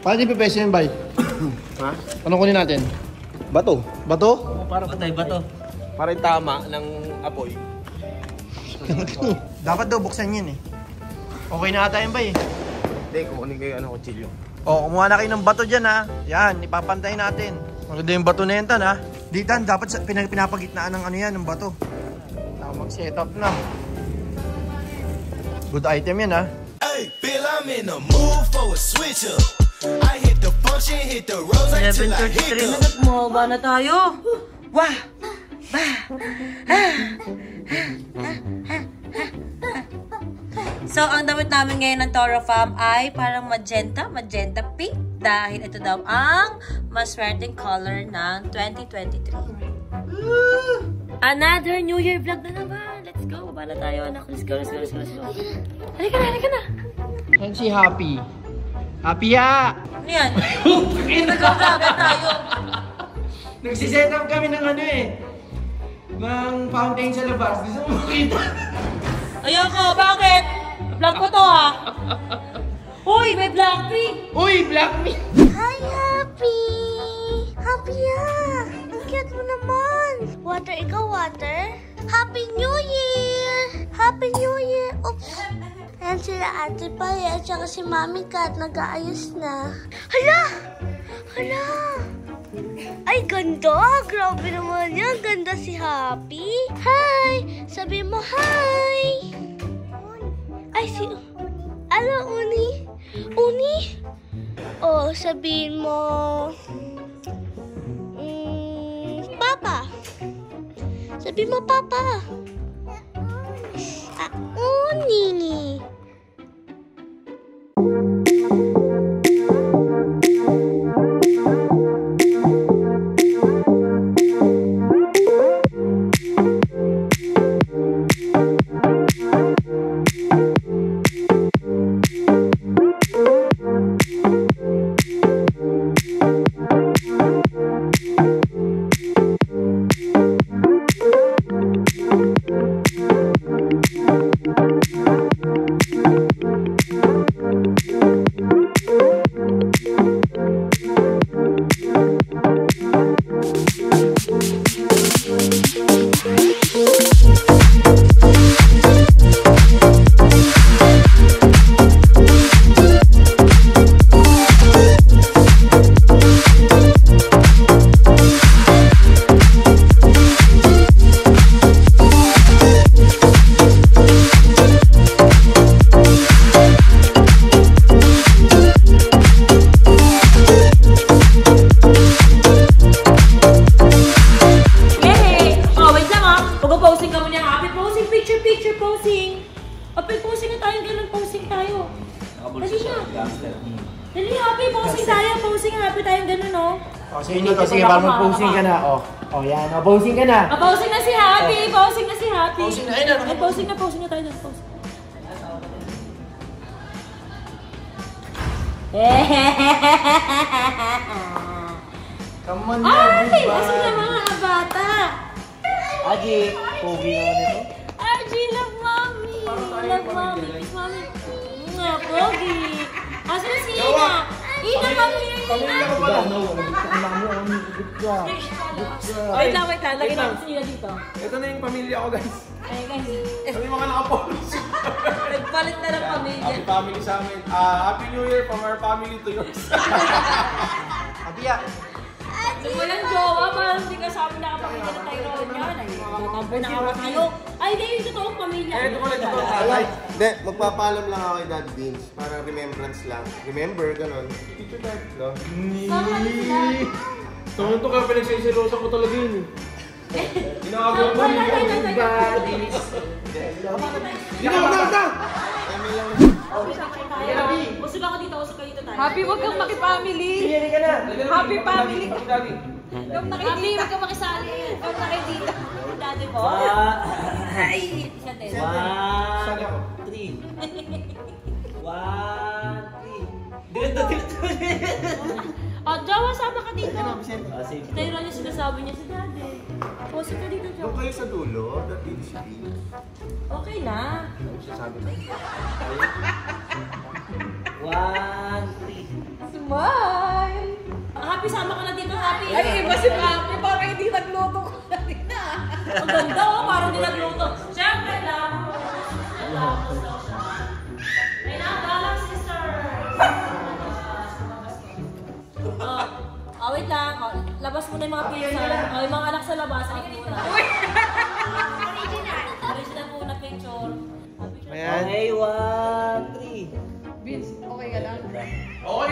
Paano di pepeso yun, bay? Ha? Anong kunin natin? Bato. Bato? Para Patay ba to? Para yung tama ng apoy. Dapat daw buksan yun eh. Okay na ata yun, bay. Hindi, kukunin kayo ano, kutsilyo. O, kumuha na kayo ng bato dyan ha. Yan, ipapantay natin. Maganda yung bato na yan, tan ha. Di tan, dapat sa, pinag, pinapagitnaan ng ano yan, ng bato. Ako mag-set up na. Good item yan ha. Hey, Bill, I'm in the mood for a switch up. I hit the function, hit the rose until I 11.33 hiccup. minutes mo. Ba na tayo? Wah! Ba! So, ang damit namin ngayon ng Toro Farm ay parang magenta, magenta pink. Dahil ito daw ang maswerteng color ng 2023. Another New Year vlog na naman. Let's go. Baba na tayo, anak. Let's go, let's go, let's go, let's go. Halika na, halika na. Yan si Happy. Happy ya! Ano yan? Nagka-vlogger tayo. Nagsiset up kami ng ano eh. Ng fountain sa labas. Gusto mo makita? Ayoko, bakit? Vlog ko to ha. Uy, may Blackpink. Uy, Black Me! Hi, Happy! Happy ya! Cute mo naman! Water, ikaw water? Happy New Year! Happy New Year! Oops! Ayan sila Ate Paya at saka si Mami Kat nag-aayos na. Hala! Hala! Ay, ganda! Grabe naman yan! Ganda si Happy! Hi! Sabi mo hi! Ay, si... Ano, Uni? Uni? Oh, sabihin mo... Sabihin mo, Papa. Ah, Uni. Mag-posing ka na. O, o yan. O, posing ka na. Ah, posing na si Happy, posing na si Happy. Posing na, ayun na. Ay, posing na, posing na tayo posing. Come on Ay, asan na mga bata? Aji, pogi naman ito. RG, love mommy. Love mommy. Kiss mommy. Nga, pogi. Asan na si Ina? Ina, come here, Ina. Wait lang, wait lang. Lagyan natin si Ina dito. Ito na yung pamilya ko, guys. Ay, guys. Yung mga nakapolos. Nagpalit na ng pamilya. Happy family sa amin. Ah, Happy New Year from our family to yours. Happy ya! Nung walang jowa, parang hindi ka sa amin nakapakita na tayo yan. Ay, tatampo na ako tayo. Ay, hindi yung totoong pamilya. Eh, ito ko lang dito. Ay, hindi, magpapaalam lang ako kay Dad Vince para remembrance lang. Remember, ganun. Picture tayo, no? Na. Ito to kaya pinagsisilosa ko talaga yun eh. Ginagawa ko Wala, yun. wala, wala, wala. Dito, dito, dito! Usog ako dito, usog ka dito tayo. Happy, wag kang makipamily. Sige ka na. Happy family. Huwag nakidili, wag kang makisali. Huwag nakidili. Dati po. Ay, isa. Sali ako. three. One, three. Dito, dito. Oh, Jawa, sama ka dito. Ah, Si. Tyron yung sinasabi niya si Daddy. Usog ka dito, Doon Jawa. kayo sa dulo, Dad Vince. Okay na. Sasabi ko. One, three. Smile! Happy, sama ka na dito, Happy. Ay, iba si Papi. Parang hindi nagluto ko kanina. Ang ganda, oh. Parang di nagluto. Siyempre, siya. May nagalang, sister. Oh, oh, wait lang. Oh, labas mo na yung mga pinsan. Oh, yung mga anak sa labas. Halika dito. Original.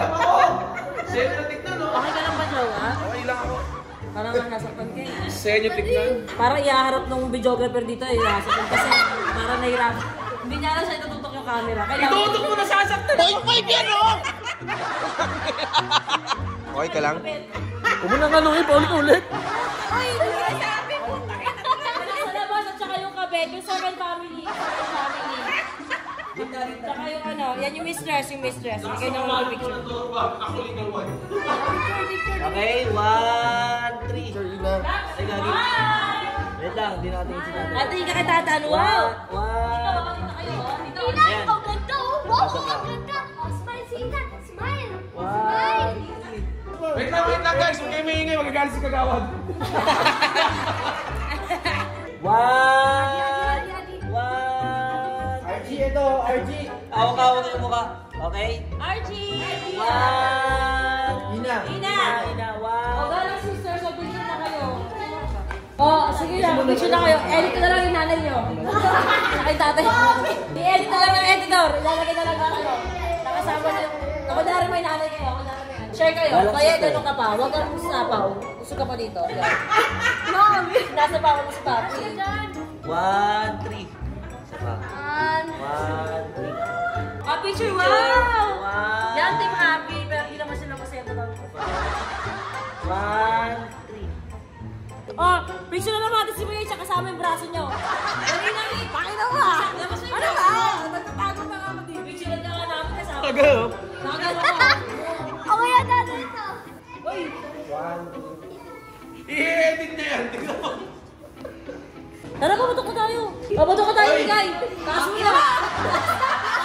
Lang ako! Sa'yo na tignan, no? Okay ka lang ba, Jowa? Okay lang ako. Parang nga nasaktan ka eh. Sa'yo nyo tignan. Parang iaharap ng videographer dito eh. Nasaktan kasi parang nahirap. Hindi niya alam siya itututok yung camera. Kailangan... Itutok mo na sasaktan! Okay ka lang? Huwag mo nang anuhin, paulit-ulit. Ay, hindi ka sabi mo. Sa labas at saka yung kabet, yung servant family. Tsaka yung ano, yan yung mistress, yung mistress. Hindi kayo naman picture. Ako legal one. Okay, one, three. Ay, gagi. Wait lang, hindi natin yung sinabi. Ate, yung kakatataan, wow! One, Dito, dito kayo, oh. Ayan. ang ganda oh! Wow, ang ganda! Oh, smile, Sina! Smile! one. Wait lang, wait lang guys. Huwag kayo maingay. Magagalit si Kagawad. One, ito, RG. Awak-awak yung mukha. Okay? Archie! One. Ina. Ina! Ina, O, one. galang sister, so picture na kayo. Oh, sige lang, picture na kayo. Edit na lang yung nanay nyo. Yung tatay. I-edit na lang ng editor. Ilalagay na lang na kayo. Nakasama na yung... Ako na rin may nanay kayo. Ako na rin may nanay. Share kayo. Kaya ganun ka pa. Huwag kang sapaw. Gusto ka pa dito. Yan. Nasa pa mo si Papi. One, three. Pa. One. One, three. Ah, picture, wow! One. Yan, team happy. Pero hindi naman sila masaya doon. One, three. Oh, picture na naman natin si Kuya siya kasama yung braso niyo. Dali na eh. Pakita mo ah. Ano ba? Nagtatago na nga dito. Picture na nga namin kasama. Oh. Nakagano ko. Ako yan natin ito. Uy, I-edit niya yan. Tignan mo. Tara pabatok ko tayo. Pabatok ko tayo, Kay. Taas mo na.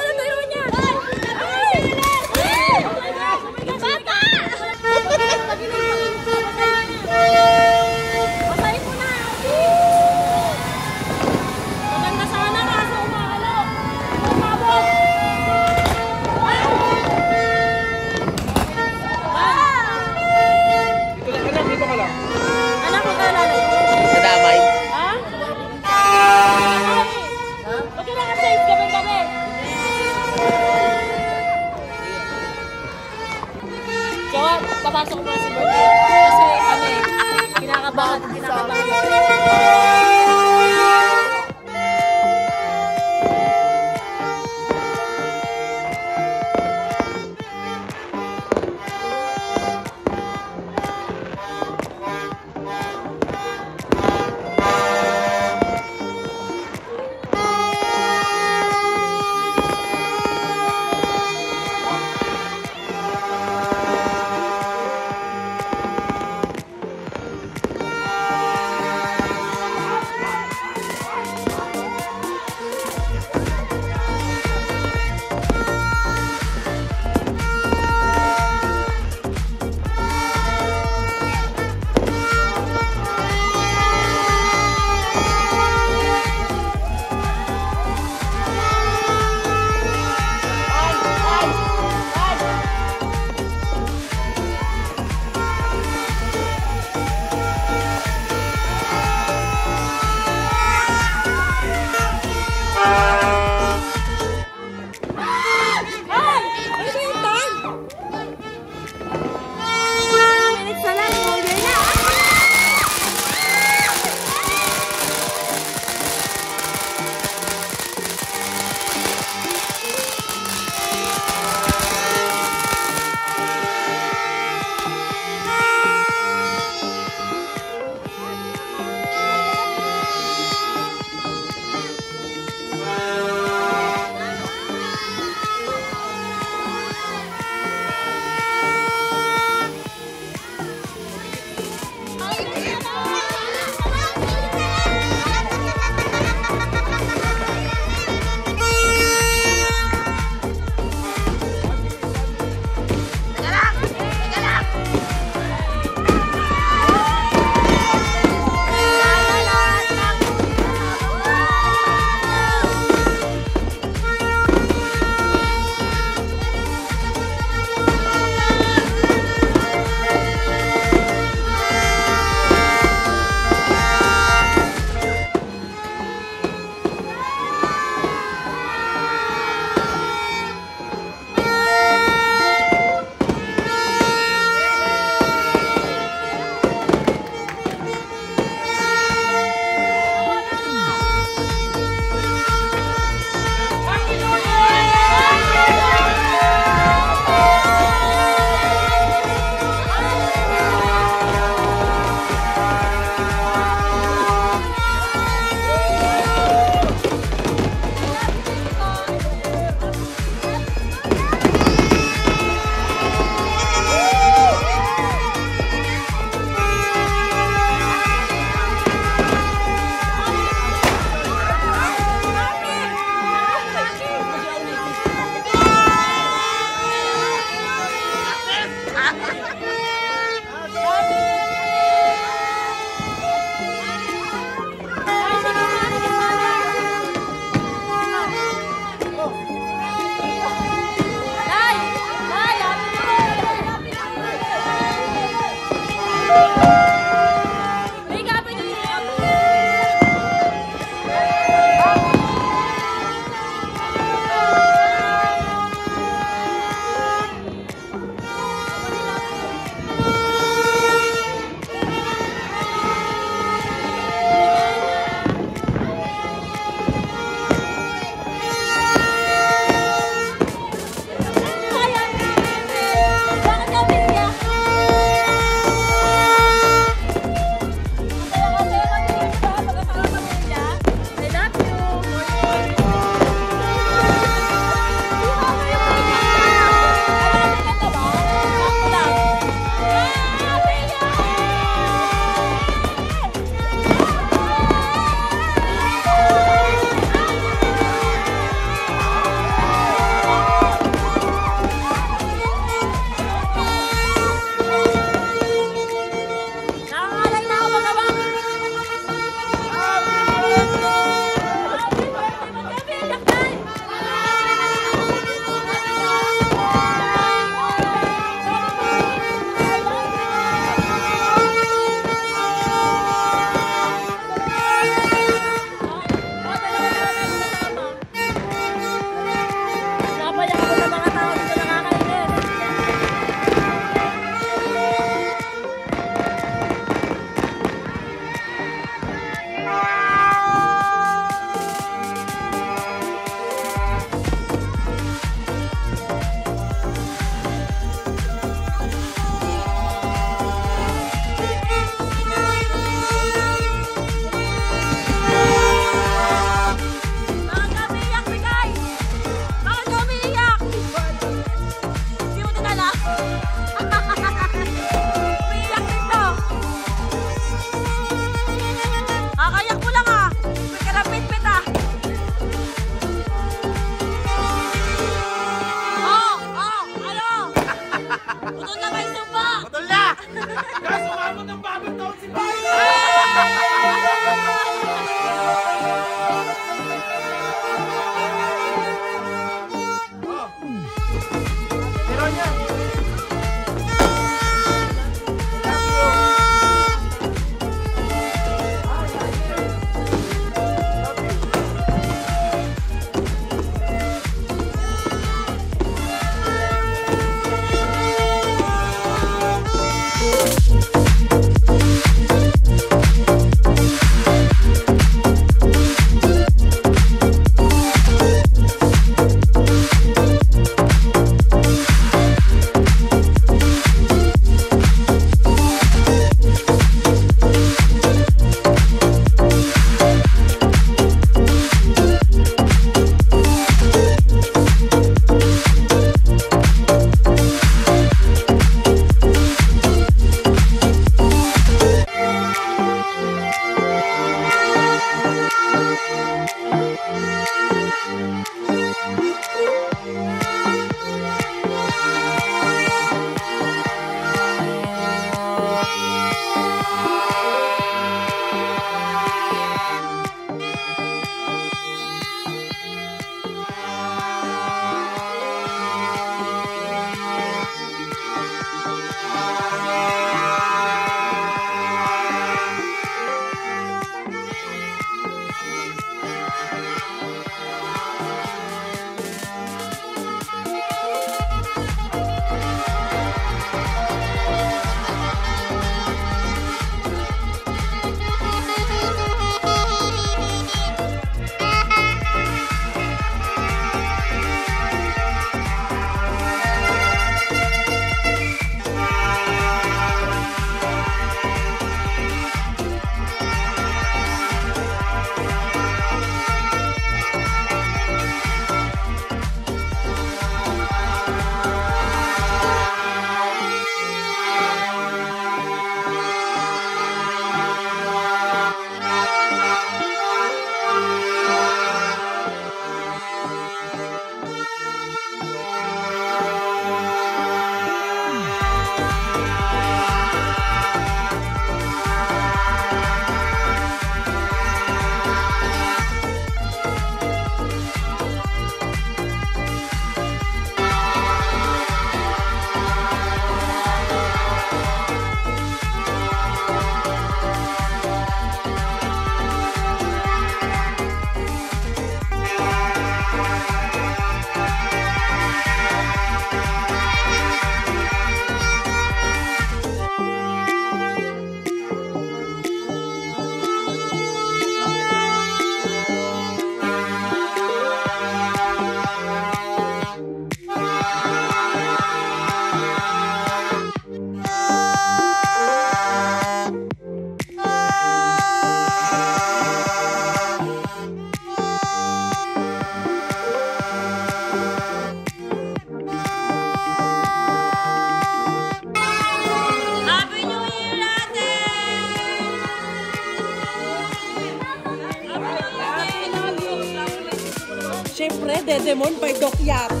Dedemon by Doc Yapi.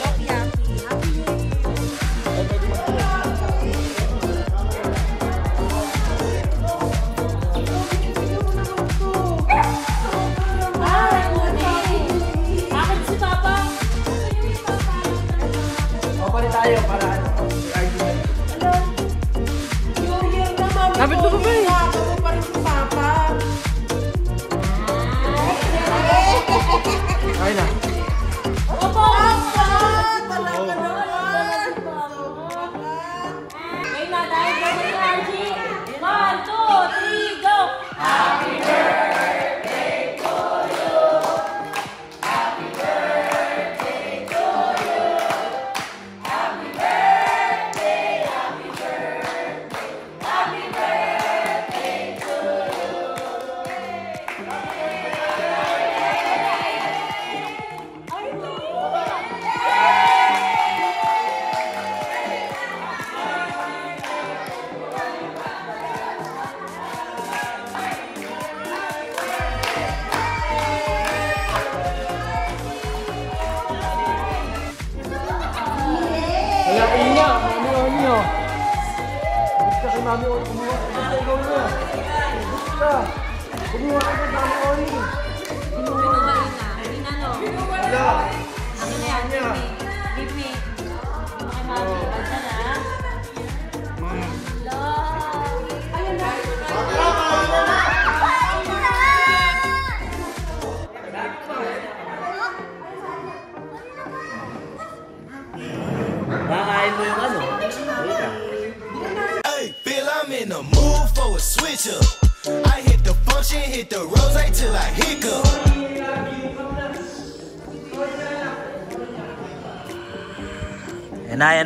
Doc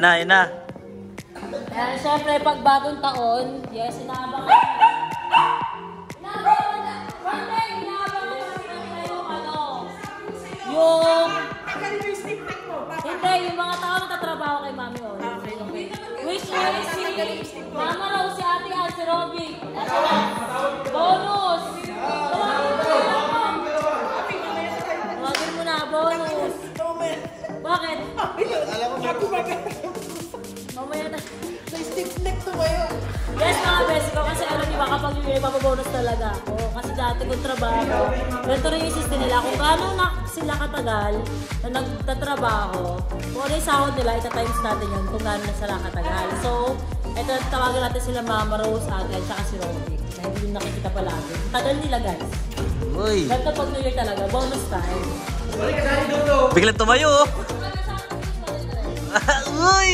Yan na, yan na, yan na. Kaya syempre, pag bagong taon, yes, inaabangan Inaabangan na. One day, inaabangan namin na yung ano, yung... Hindi, yung mga tao nagtatrabaho kay Mami Oli. Which is si Mama Rose, si Ate Al, si Robby. At sila, bonus! Tawagin mo na. Tawagin mo na, bonus. Bakit? Kayo. Yes, mga best ko. Kasi alam niyo ba, kapag yung ipapabonus talaga ako. Kasi dati kong trabaho, ganito rin yung system nila. Kung gaano na sila katagal na nagtatrabaho, kung ano yung sahod nila, ita-times natin yun kung gaano na sila katagal. So, ito, tawagan natin sila Mama Rose, Ate, at saka si Robby. Na hindi yung nakikita palagi. Tagal nila, guys. Uy. Ganito pag New Year talaga, bonus time. Biglang tumayo oh. Uy!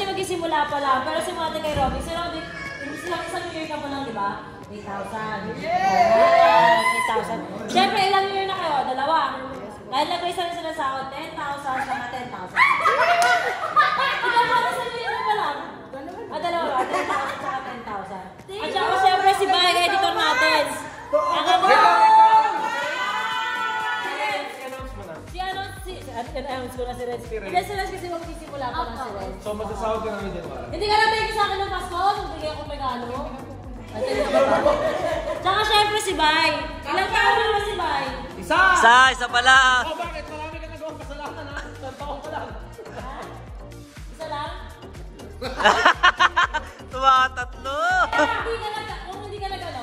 Kasi magsisimula pa lang, pero si Mate kay Robby, si Robby, hindi sila isang year ka pa lang, di ba? 8,000. Yeah! 8,000. Siyempre, ilang year na kayo? Dalawa. Dahil nag-raise na sila sa sahod, 10,000 saka 10,000. Ikaw ba sa year na pa lang? Ah, dalawa ba? 10,000 saka 10,000. At saka siyempre si Bay, editor natin. Ang ano? Si, si ano, announce ko na si Renz. Hindi si Renz kasi magsisimula pa lang si Renz. So, masasahod ka namin dyan. Mara. Hindi ka nabigay sa akin ng Pasko, magbigay ako regalo. Tsaka syempre si Bay. Ilang taon na naman si Bay? Isa! Isa, isa pala. Oh, bakit? Marami ka nagawang kasalanan ha? Isang taon ka lang. Isa lang? Tumatatlo. Eh, hindi ka nag, kung hindi ka nag ano,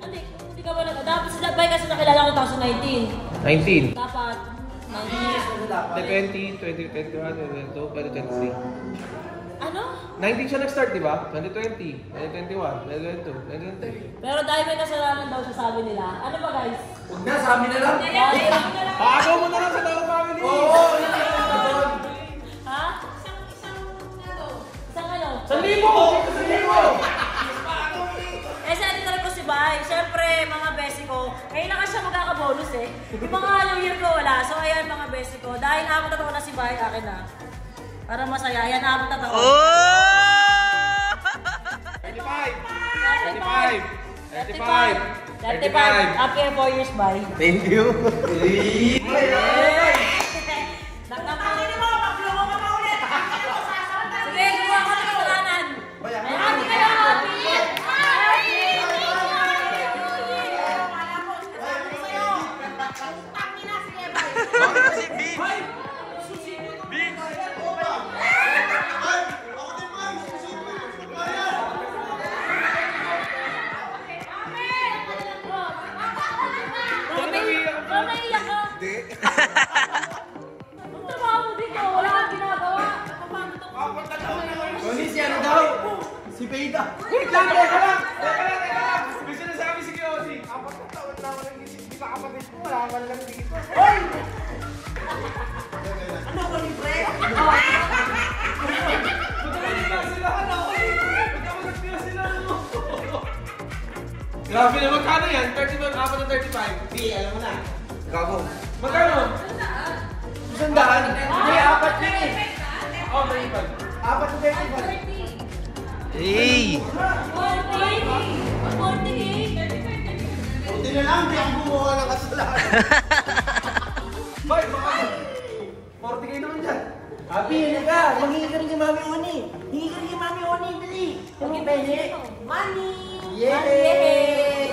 hindi, kung hindi ka ba nag, dapat si Bay kasi nakilala ko 2019. 19. Dapat, 19 years old. 20, 20, 21, 22, pwede 23. Ano? 19 siya nag-start, di ba? 2020, 2021, 2022, 2023. Pero dahil may kasalanan daw siya sabi nila. Ano ba guys? Huwag na, sa amin na lang. Pagaw mo na lang sa dalawang family! Oo! Ha? Isang, isang, ano? Isang ano? Sa libo! Sa libo! Bay. Siyempre, mga besi ko, ngayon na kasi siya magkaka-bonus eh. Yung mga new year ko wala. So, ayan mga besi ko. Dahil apat na taon na si Bay, akin na. Para masaya. Ayan, apat na taon. Oh! 35! 35. 35! 35! 35. Happy 4 years, bye. Thank you. Si Peida. Wait lang, teka lang! Teka lang, teka lang! May sinasabi si Kiyosi. Apat na taon na ako nag-isip. Di ba kapatid mo? Wala man lang dito. Hoy! Ano ko ano? Ano? Grabe na, magkano yan? 31, apat na 35. Di, alam mo na. Gago. Magkano? Isang daan? Hindi, apat yun eh. Oh, 35. Apat na 35. Hey! 40? 40? Hindi na lang, hindi ako gumawa ng kasalanan. Boy, baka 40 kayo naman dyan. Happy, yun ka. Maghingi ka rin kay Mami Oni. Hingi ka rin kay Mami Oni, dali. Kami pwede. Money! Yay!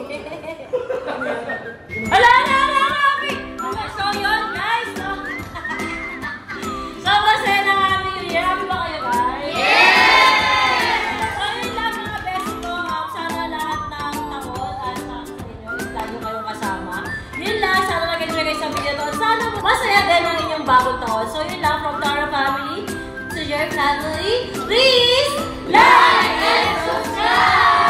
Hala, hala, hala, happy! Okay, so yun, inyong bagong taon. So yun lang, from Tara Family to your family, please like and subscribe!